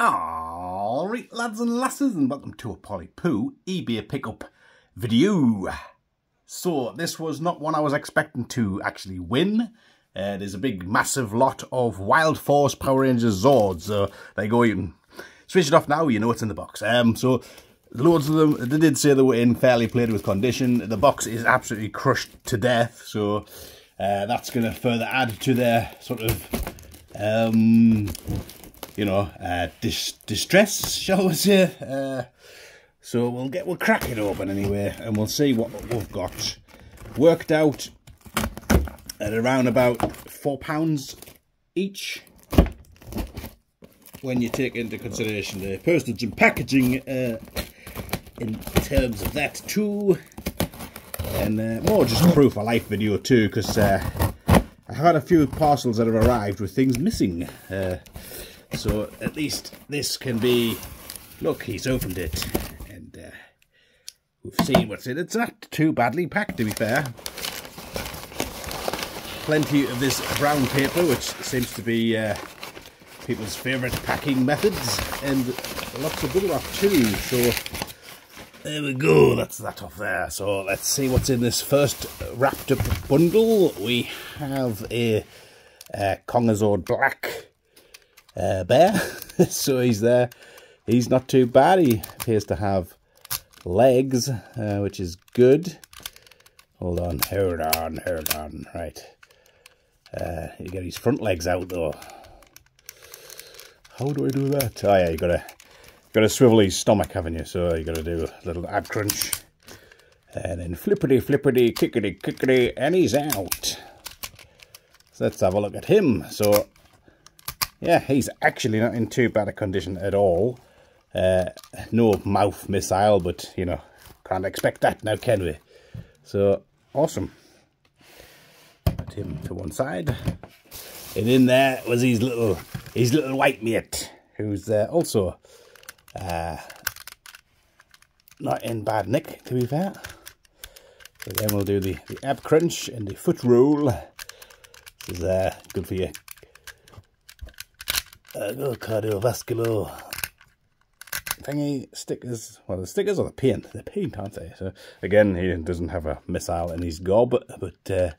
Alright lads and lasses and welcome to a Polly Poo eBay pickup video. So this was not one I was expecting to actually win. Uh, there's a big massive lot of Wild Force Power Rangers Zords. So there you go, you can switch it off now, you know what's in the box. Um, so loads of them, they did say they were in fairly played with condition. The box is absolutely crushed to death. So uh, that's going to further add to their sort of um, you know, uh, dis distress, shall we say. Uh, so we'll get, we'll crack it open anyway, and we'll see what we've got. Worked out at around about four pounds each when you take into consideration the postage and packaging uh, in terms of that too and uh, more just proof of life video too because uh, I had a few parcels that have arrived with things missing uh, so at least this can be, look, he's opened it. And uh, we've seen what's in it. It's not too badly packed, to be fair. Plenty of this brown paper, which seems to be uh, people's favourite packing methods. And lots of bubble wrap too. So there we go, that's that off there. So let's see what's in this first wrapped up bundle. We have a, a Kongazord Black uh, bear. so he's there. He's not too bad. He appears to have legs, uh, which is good. Hold on, hold on, hold on. Right. Uh, you get his front legs out though. How do I do that? Oh yeah, you gotta gotta swivel his stomach, haven't you? So you gotta do a little ab crunch. And then flippity flippity kickity kickity and he's out. So let's have a look at him. So yeah, he's actually not in too bad a condition at all. Uh, no mouth missile, but, you know, can't expect that now, can we? So, awesome. Put him to one side. And in there was his little, his little white mate, who's uh, also uh, not in bad nick, to be fair. So then we'll do the, the ab crunch and the foot roll. This is uh, good for you uh, cardiovascular thingy stickers. Well, the stickers are the paint. The paint, aren't they? So again, he doesn't have a missile in his gob, but uh,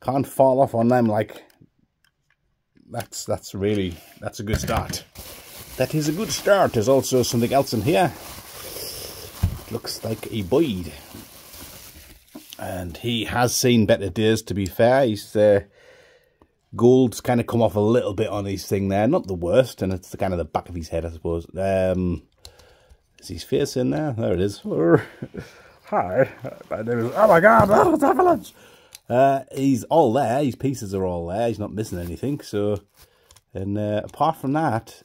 can't fall off on them. Like that's that's really that's a good start. That is a good start. There's also something else in here. looks like a Boyd. And he has seen better days, to be fair. He's uh, Gold's kind of come off a little bit on his thing there. Not the worst, and it's the kind of the back of his head, I suppose. Um, is his face in there? There it is. Hi. My name is, oh my god, oh, it's avalanche! Uh, he's all there. His pieces are all there. He's not missing anything. So, and uh, apart from that,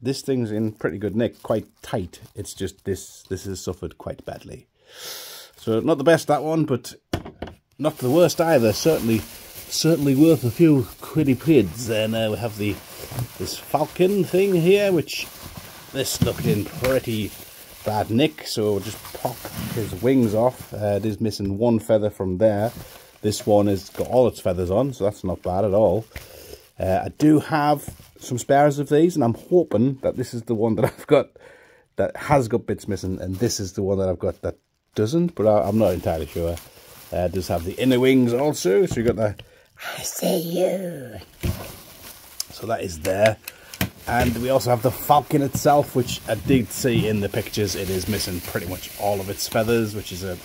this thing's in pretty good nick, quite tight. It's just this this has suffered quite badly. So not the best that one, but not the worst either. Certainly certainly worth a few quiddy quids. Then uh, we have the this falcon thing here, which this looked in pretty bad nick, so we'll just pop his wings off. Uh, it is missing one feather from there. This one has got all its feathers on, so that's not bad at all. Uh, I do have some spares of these, and I'm hoping that this is the one that I've got that has got bits missing, and this is the one that I've got that doesn't, but I, am not entirely sure. Uh, does have the inner wings also, so you've got the I see you. So that is there. And we also have the falcon itself, which I did see in the pictures. It is missing pretty much all of its feathers, which is a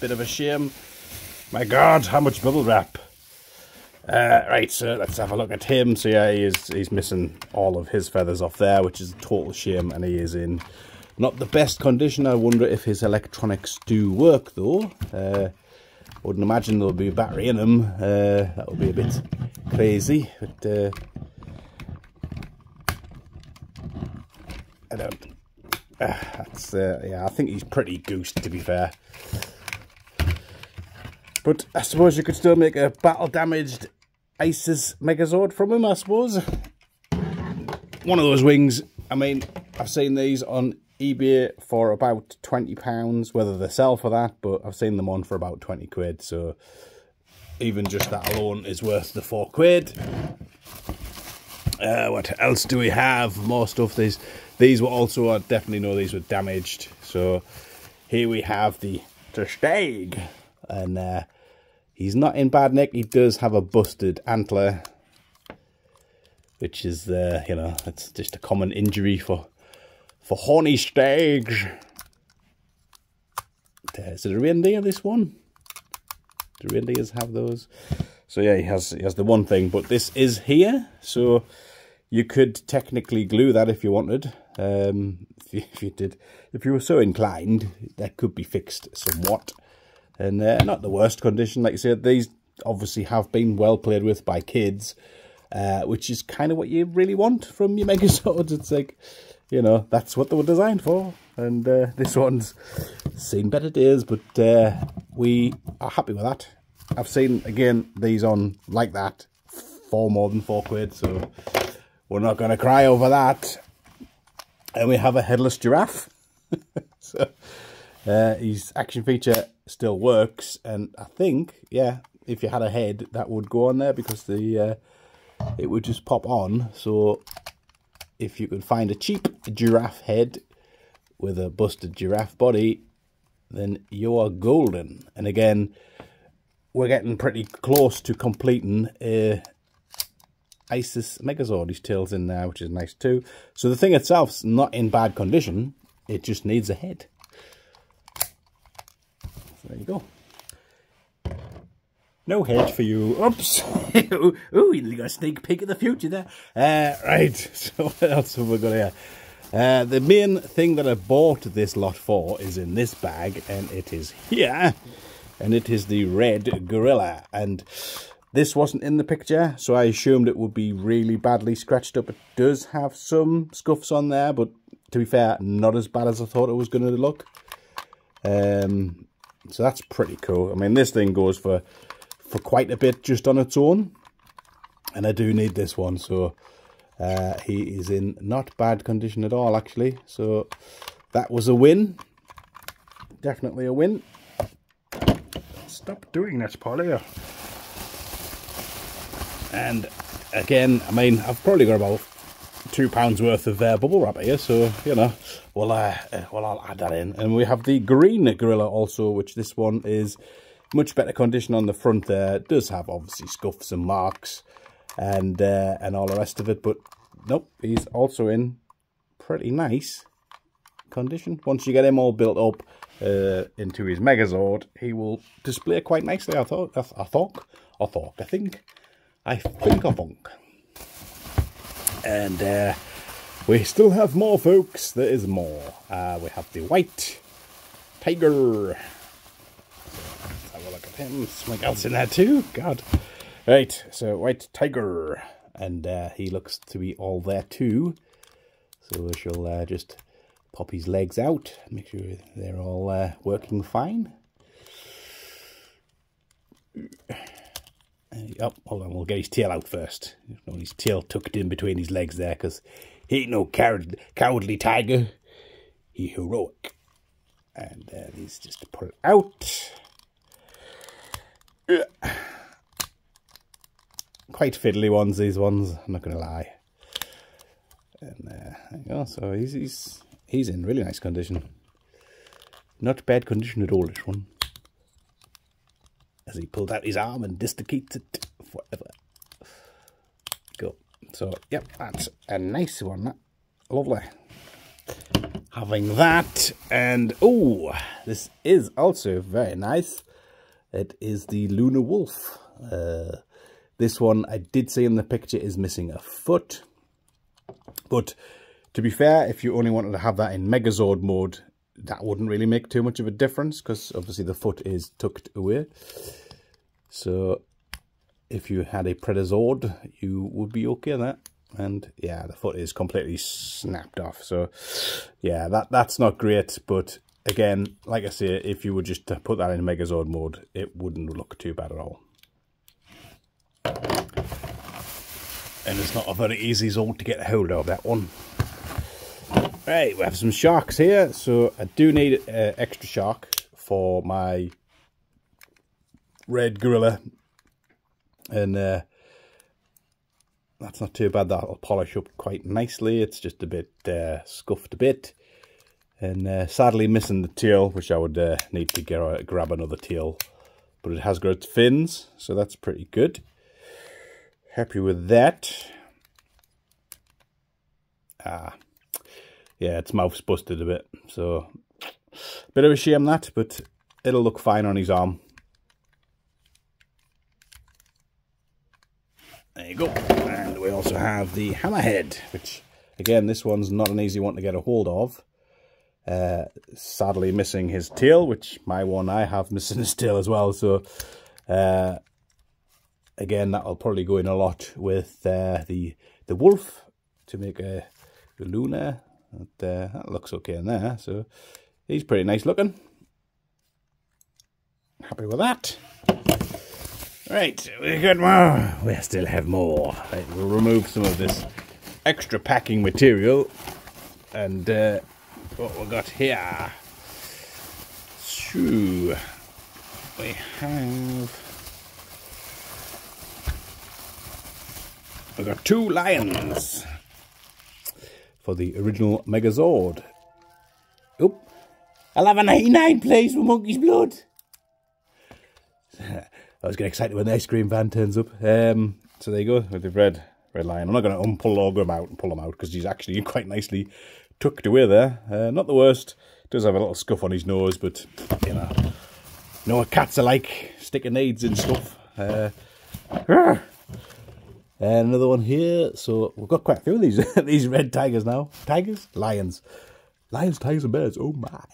bit of a shame. My God, how much bubble wrap. Uh, right, so let's have a look at him. So yeah, he is, he's missing all of his feathers off there, which is a total shame. And he is in not the best condition. I wonder if his electronics do work, though. Uh, wouldn't imagine there'll be a battery in them. Uh, that would be a bit crazy, but uh, I don't. Uh, that's uh, yeah. I think he's pretty goosed to be fair. But I suppose you could still make a battle damaged Isis Megazord from him. I suppose one of those wings. I mean, I've seen these on eBay for about £20, whether they sell for that, but I've seen them on for about 20 quid, so even just that alone is worth the 4 quid. Uh, what else do we have? More stuff. These these were also I definitely know these were damaged. So here we have the stag, and uh, he's not in bad nick. He does have a busted antler, which is uh, you know it's just a common injury for for horny stags. Is it a reindeer? This one? Do reindeers have those? So yeah, he has he has the one thing, but this is here, so you could technically glue that if you wanted. Um, if, you, if you did, if you were so inclined, that could be fixed somewhat. And uh, not the worst condition, like I said. These obviously have been well played with by kids, uh, which is kind of what you really want from your Megazords. It's like, you know, that's what they were designed for. And uh, this one's seen better days, but uh, we are happy with that. I've seen, again, these on like that for more than four quid, so we're not going to cry over that. And we have a headless giraffe. so uh, his action feature still works. And I think, yeah, if you had a head, that would go on there because the uh, it would just pop on. So if you could find a cheap giraffe head with a busted giraffe body, then you are golden. And again, we're getting pretty close to completing a Isis Megazord. His tail's in there, which is nice too. So the thing itself's not in bad condition. It just needs a head. So there you go. No head for you. Oops. Ooh, you got a sneak peek of the future there. Uh, right, so what else have we got here? Uh, the main thing that I bought this lot for is in this bag, and it is here. And it is the red gorilla. And this wasn't in the picture, so I assumed it would be really badly scratched up. It does have some scuffs on there, but to be fair, not as bad as I thought it was going to look. Um, so that's pretty cool. I mean, this thing goes for, for quite a bit just on its own. And I do need this one, so uh, he is in not bad condition at all, actually. So that was a win. Definitely a win. Stop doing this, Polly. And again, I mean, I've probably got about two pounds worth of uh, bubble wrap here, so you know, well, uh, uh, well, I'll add that in. And we have the green gorilla also, which this one is much better condition on the front. There it does have obviously scuffs and marks, and uh, and all the rest of it, but nope, he's also in pretty nice condition. Once you get him all built up uh, into his Megazord, he will display quite nicely. I thought, I, I thought, I thought, I think. I think of funk. And uh, we still have more, folks. There is more. Uh, we have the white tiger. Let's have a look at him. Something else in there too. God. Right, so white tiger. And uh, he looks to be all there too. So we shall uh, just pop his legs out. Make sure they're all uh, working fine. Oh, hold on, we'll get his tail out first. his tail tucked in between his legs there, because he ain't no coward, cowardly tiger. He heroic. And uh, these just pull out. Quite fiddly ones, these ones, I'm not going to lie. And uh, there you go, so he's, he's, he's in really nice condition. Not bad condition at all, this one as he pulled out his arm and dislocated it forever. Go. So, yep, that's a nice one. Lovely. Having that, and oh, this is also very nice. It is the Lunar Wolf. Uh, this one I did see in the picture is missing a foot. But to be fair, if you only wanted to have that in Megazord mode, that wouldn't really make too much of a difference because obviously the foot is tucked away. So if you had a Predazord, you would be okay on that. And yeah, the foot is completely snapped off. So yeah, that that's not great. But again, like I say, if you were just to put that in Megazord mode, it wouldn't look too bad at all. And it's not a very easy zord to get a hold of, that one. Right, we have some sharks here. So I do need uh, extra shark for my red gorilla. And uh, that's not too bad. That'll polish up quite nicely. It's just a bit uh, scuffed a bit. And uh, sadly missing the tail, which I would uh, need to get, uh, grab another tail. But it has got fins, so that's pretty good. Happy with that. Ah, yeah, its mouth's busted a bit. So, bit of a shame that, but it'll look fine on his arm. There you go. And we also have the hammerhead, which, again, this one's not an easy one to get a hold of. Uh, sadly missing his tail, which my one I have missing his tail as well. So, uh, again, that'll probably go in a lot with uh, the the wolf to make a, the Luna. That, uh, that looks okay in there. So, he's pretty nice looking. Happy with that. Right, we got more. We still have more. Right, we'll remove some of this extra packing material and uh, what we got here. So we have we got two lions for the original Megazord. Oop. 11.99 plays for Monkey's Blood. I was getting excited when the ice cream van turns up. Um, so there you go with the red red lion. I'm not going to unpull them out and pull them out because he's actually quite nicely tucked away there. Uh, not the worst. Does have a little scuff on his nose, but you know, you know what cats are like, sticking needs and stuff. Uh, and another one here. So we've got quite a few of these these red tigers now. Tigers, lions, lions, tigers, and bears. Oh my!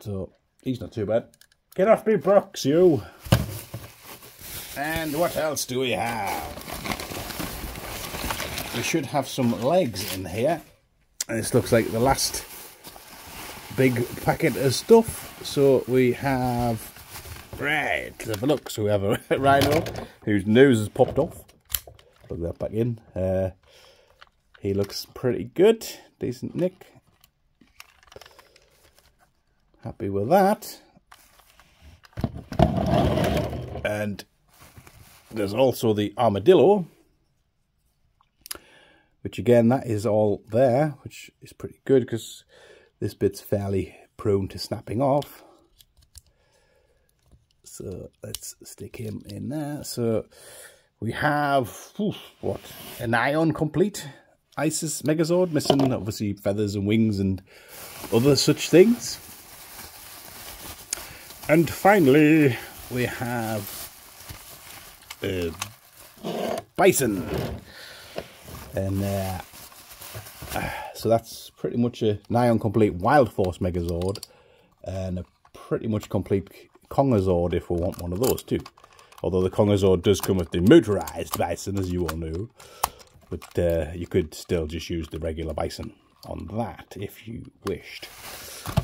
So he's not too bad. Get off me, Brooks, you. And what else do we have? We should have some legs in here. And this looks like the last big packet of stuff. So we have... Right, let's have a look. So we have a rhino whose nose has popped off. Plug that back in. Uh, he looks pretty good. Decent nick. Happy with that. And there's also the armadillo, which again, that is all there, which is pretty good because this bit's fairly prone to snapping off. So let's stick him in there. So we have, oof, what, an Ion Complete Isis Megazord, missing obviously feathers and wings and other such things. And finally, we have uh, bison. And uh, so that's pretty much a nigh on complete Wild Force Megazord and a pretty much complete Kongazord if we want one of those too. Although the Kongazord does come with the motorized bison, as you all know. But uh, you could still just use the regular bison on that if you wished.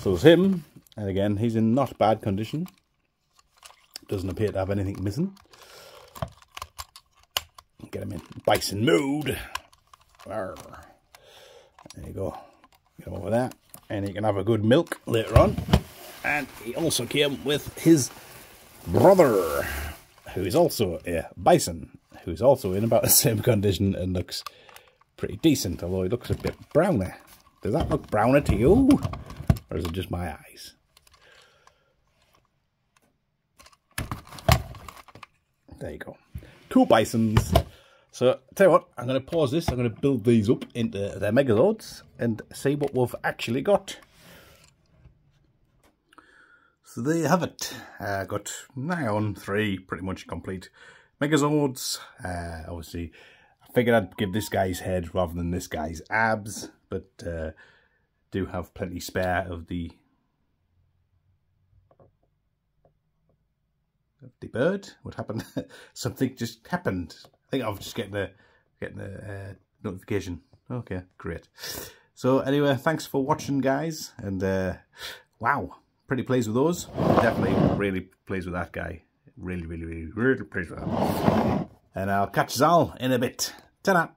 So there's him. And again, he's in not bad condition. Doesn't appear to have anything missing. Get him in bison mode. There you go. Get over that. And he can have a good milk later on. And he also came with his brother, who is also a bison, who's also in about the same condition and looks pretty decent, although he looks a bit browner. Does that look browner to you? Or is it just my eyes? There you go. Two bisons. So, tell you what, I'm going to pause this. I'm going to build these up into their Megazords and see what we've actually got. So there you have it. Uh, got now on three pretty much complete Megazords. Uh, obviously, I figured I'd give this guy's head rather than this guy's abs, but uh, do have plenty spare of the the bird. What happened? Something just happened. Think I'm just getting the getting the uh, notification. Okay, great. So anyway, thanks for watching, guys. And uh, wow, pretty pleased with those. Definitely really pleased with that guy. Really, really, really, really pleased with that. And I'll catch Zal in a bit. Ta-da!